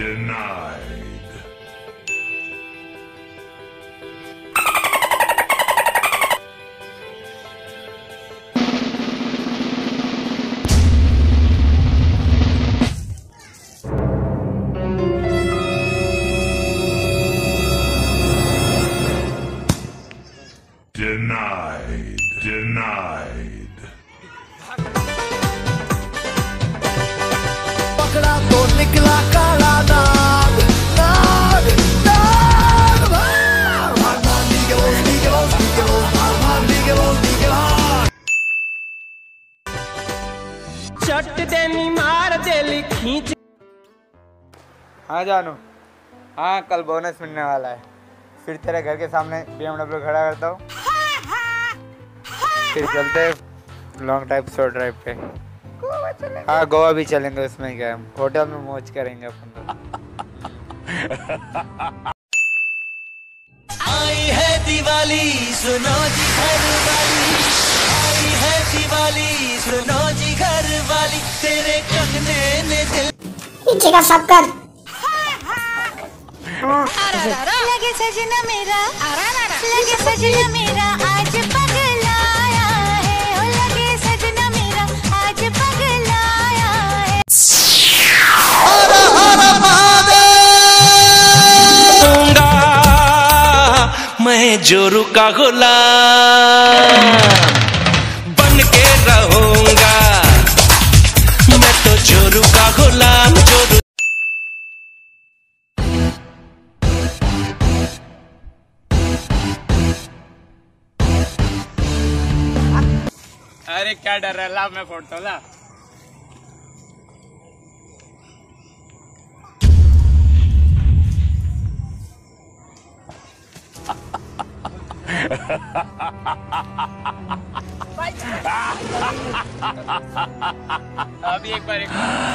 Denied. Denied. Denied. चट देनी मार देली खींच। हाँ जानू हाँ कल बोनस मिलने वाला है। फिर तेरे घर के सामने बी एमडब्ल्यू खड़ा करता हूँ। फिर चलते लॉन्ग ड्राइव शॉर्ट ड्राइव पे। हाँ गोवा भी चलेंगे उसमें क्या है होटल में मौज करेंगे अपन तो आई है दिवाली सुनो जी घर वाली आई है दिवाली। तेरे कंगने ने दिल। पीछे का सब कर। लगे सजना मेरा लगे सजना मेरा आज पगलाया है। ओ लगे सजना मेरा आज पगलाया है। दूँगा मैं जोरू का गुलाम। बन के रहूँगा अरे क्या डर रहा है? ला मैं फ़ोटो ला। अभी एक बार एक बार।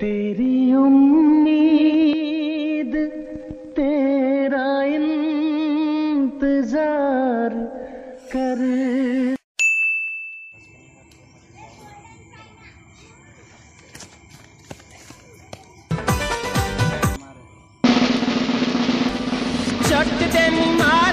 तेरी उम्मीद तेरा इंतज़ार कर चट देनी